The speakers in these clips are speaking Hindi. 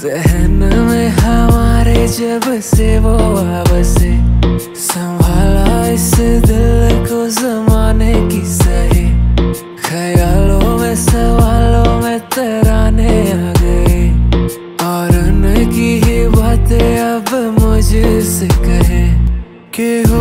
जहन में हमारे जब से वो आवसे संभाला इस दिल को जमाने की सही। ख्यालों में, सवालों में तराने आ गए। और उनकी ही बातें अब मुझसे कहे कि हो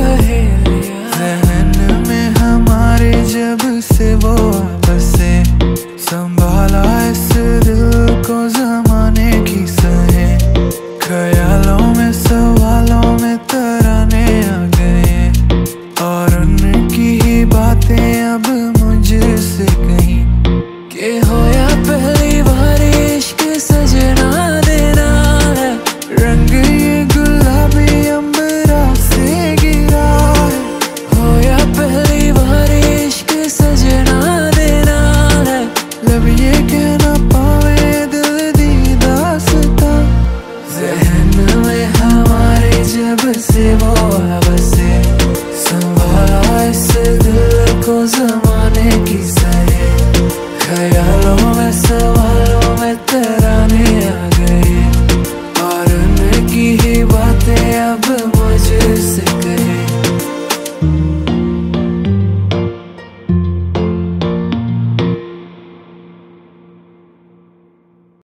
पहेलियाँ में हमारे जब से वो बसे संभाला इस दिल को जमा से वो हवा